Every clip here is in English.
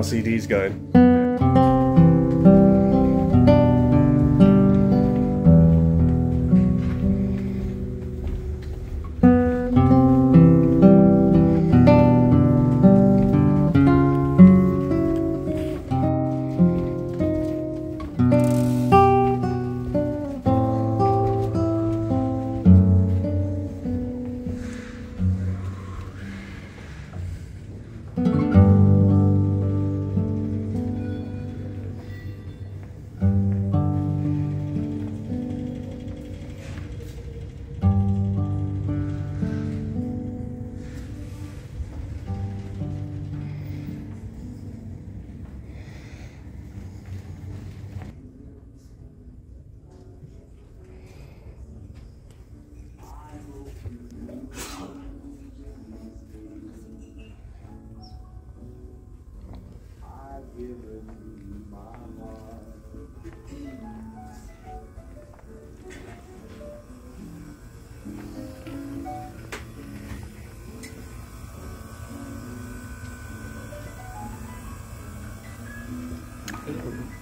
my CDs going?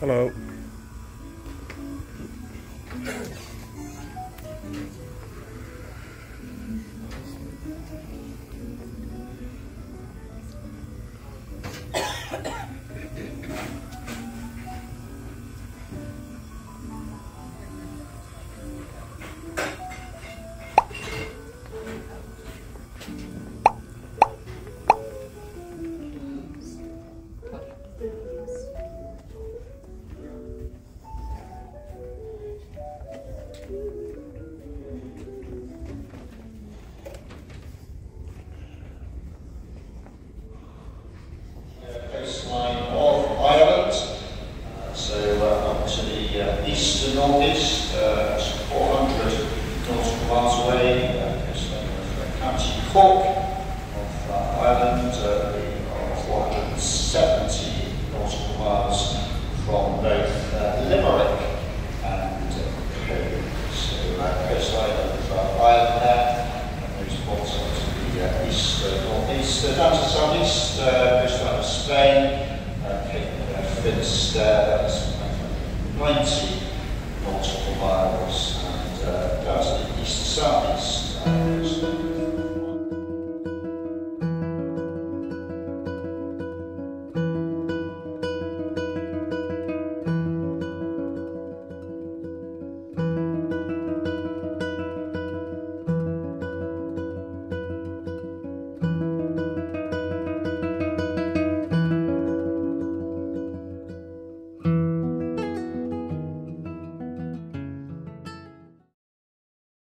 Hello. Spain, uh, Cape Finisterre, that was 90 multiple miles, and